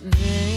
There